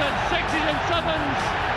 and sixes and sevens.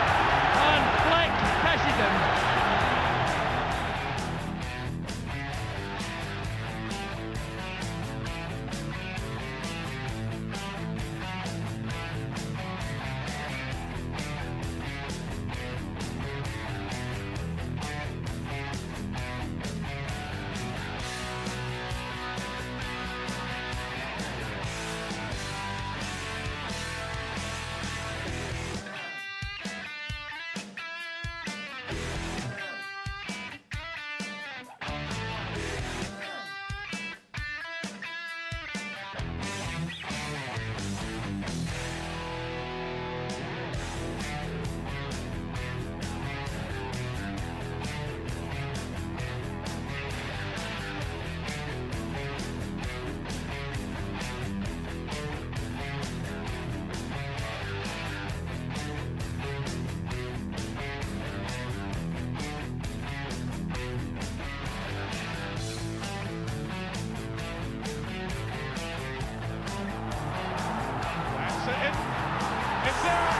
Rivera.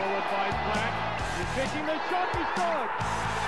Forward by Platt. He's taking the shot. He scores.